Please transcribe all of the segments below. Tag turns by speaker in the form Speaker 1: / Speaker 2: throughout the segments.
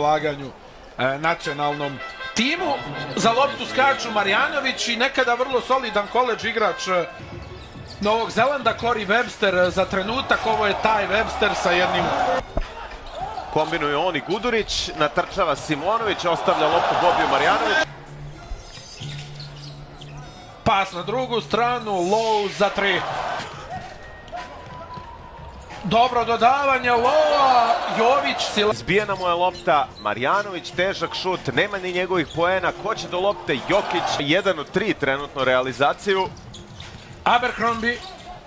Speaker 1: laganju e, nacionalnom timu. Za loptu skaču Marjanović i nekada vrlo solidan koleđ igrač e, Novog Zelanda, Cory Webster e, za trenutak. Ovo je taj Webster sa jednim
Speaker 2: Kombinuju on i Gudurić, natrčava Simonović, ostavlja loptu Bobiju Marjanović.
Speaker 1: pas na drugu stranu, Low za tri. Dobro dodavanje Lowa, Jović si
Speaker 2: Zbijena mu je lopta, Marjanović, težak šut, nema ni njegovih poena, ko će do lopte, Jokić, jedan od tri trenutno realizaciju.
Speaker 1: Abercrombie.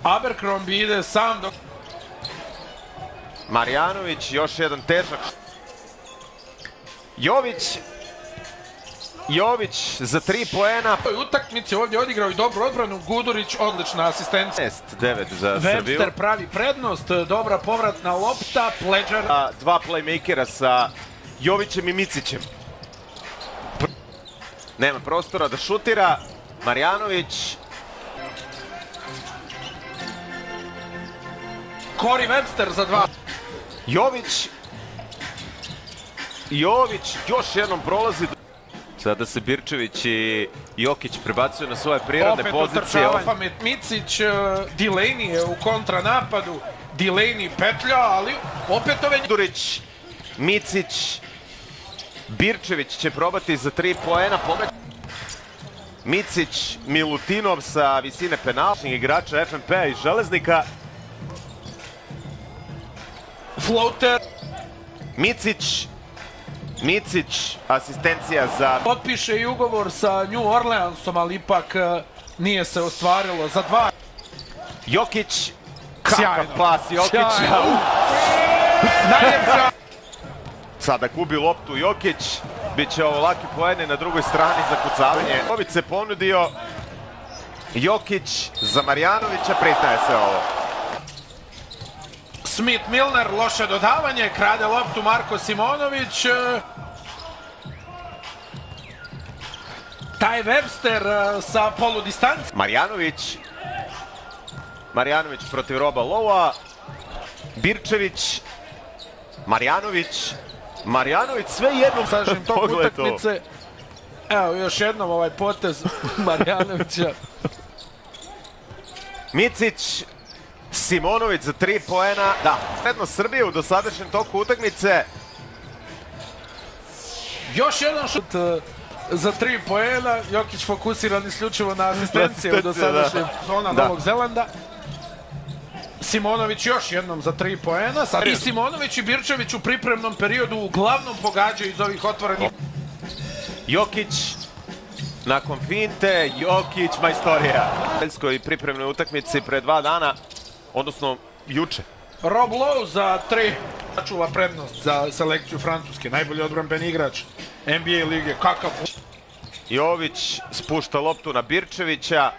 Speaker 1: Abercrombie ide sam do...
Speaker 2: Marjanović, još jedan težak šut. Jović, Jović za tri poena.
Speaker 1: U utakmici ovdje odigrao i dobru odbranu. Gudurić, odlična asistencija.
Speaker 2: 9 za Srbiju.
Speaker 1: Webster pravi prednost, dobra povratna lopta, Pledger.
Speaker 2: A, Dva playmakera sa Jovićem i Micićem. Nema prostora da šutira. Marjanović,
Speaker 1: Cory Webster za dva.
Speaker 2: Jović. Jović još jednom prolazi. Sada se Birčević i Jokić prebacuju na svoje prirodne
Speaker 1: Opet
Speaker 2: pozicije.
Speaker 1: utrčava pamet Micić, uh, Delaney je u kontranapadu. Delaney petlja, ali opet ove...
Speaker 2: Durić, Micić, Birčević će probati za tri poena. Pomet... Micić, Milutinov sa visine penalnih igrača FNP-a i Železnika.
Speaker 1: Floater,
Speaker 2: Micić, Micić, asistencija za
Speaker 1: potpiše i ugovor sa New Orleansom, ali ipak uh, nije se ostvarilo za dva.
Speaker 2: Jokić. Kakav pas Jokića.
Speaker 1: Najljepša
Speaker 2: Sada gubi loptu Jokić. Biće ovo laki poene na drugoj strani za kucavanje. Jović se ponudio. Jokić za Marjanovića. Priznaje se ovo.
Speaker 1: Smith Milner, loše dodavanje, krade loptu Marko Simonović. e, Taj Webster e, sa polu distanci.
Speaker 2: Marjanović. Marjanović protiv Roba Lova. Birčević. Marjanović. Marjanović sve jednom
Speaker 1: Sažem tog utakmice. Evo još jednom ovaj potez Marjanovića.
Speaker 2: Micić, Simonović za tri poena. Da, prednost Srbije u dosadašnjem toku utakmice.
Speaker 1: Još jedan šut e, za tri poena. Jokić fokusiran isključivo na asistencije u dosadašnjem
Speaker 2: da.
Speaker 1: zona
Speaker 2: Da.
Speaker 1: Novog Zelanda. Simonović još jednom za tri poena. Sad i Simonović i Birčević u pripremnom periodu uglavnom pogađaju iz ovih otvorenih
Speaker 2: Jokić, nakon finte, Jokić majstorija. Veljskoj pripremnoj utakmici pre dva dana, odnosno juče.
Speaker 1: Rob Lowe za tri. Čuva prednost za selekciju Francuske. Najbolji odbranbeni igrač NBA lige. Kakav
Speaker 2: Jović spušta loptu na Birčevića.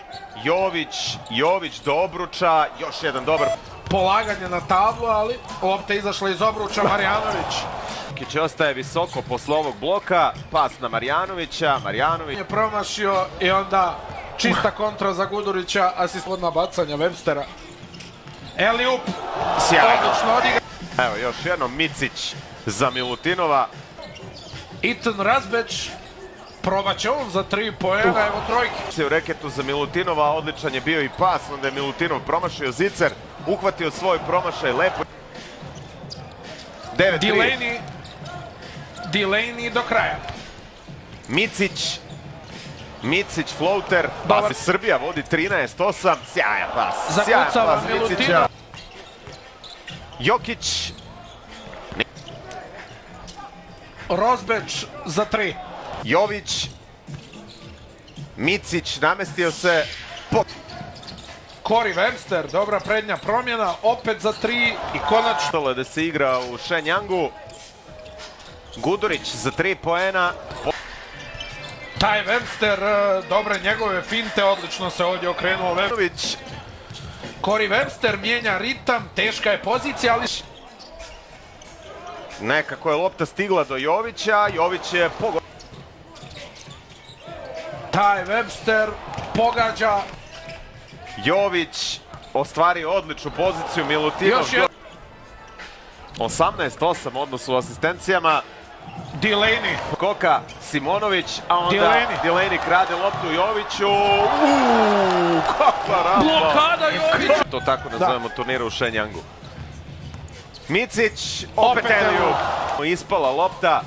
Speaker 2: Jović, Jović do obruča, još jedan dobar.
Speaker 1: polaganje na tablu, ali lopta je izašla iz obruča Marjanović.
Speaker 2: Jokić ostaje visoko posle ovog bloka, pas na Marjanovića, Marjanović.
Speaker 1: Je promašio i onda čista kontra za Gudurića, asistodna bacanja Webstera. Eliup,
Speaker 2: Sjajno. Evo još jednom Micić za Milutinova.
Speaker 1: Ethan Razbeć, probat će on za tri poena, evo trojke.
Speaker 2: Se u reketu za Milutinova, odličan je bio i pas, onda je Milutinov promašio zicer, uhvatio svoj promašaj, lepo. 9-3.
Speaker 1: Delaney, Delaney do kraja.
Speaker 2: Micić, Micić floater, pas Srbija vodi 13-8, sjajan pas, sjajan pas. Micića. Jokić,
Speaker 1: Rozbeč za tri.
Speaker 2: Jović, Micić namestio se.
Speaker 1: Cory Webster, dobra prednja promjena, opet za tri i konačno
Speaker 2: da se igra u Šenjangu. Gudurić za tri poena.
Speaker 1: Taj Webster, e, dobre njegove finte, odlično se ovdje okrenuo Webster. Cory Webster mijenja ritam, teška je pozicija, ali
Speaker 2: nekako je lopta stigla do Jovića, Jović je pogo...
Speaker 1: taj Webster pogađa
Speaker 2: Jović ostvario odličnu poziciju, Milutinov...
Speaker 1: još jedan
Speaker 2: 18-8 odnos u asistencijama.
Speaker 1: Delaney.
Speaker 2: Koka Simonović, a onda.
Speaker 1: Delaney
Speaker 2: krade loptu Joviću. Uuu, kakva rampa.
Speaker 1: Blokada Jovića.
Speaker 2: To tako nazovemo turnira u Šenjangu. Micić, opet Eliju. Ispala lopta.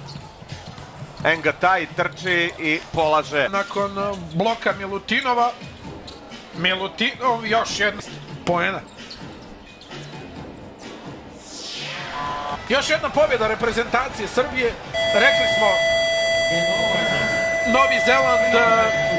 Speaker 2: Engataj trči i polaže.
Speaker 1: Nakon uh, bloka Milutinova, Milutinov još jedna poena. Još jedna pobjeda reprezentacije Srbije. Rekli smo, Novi Zeland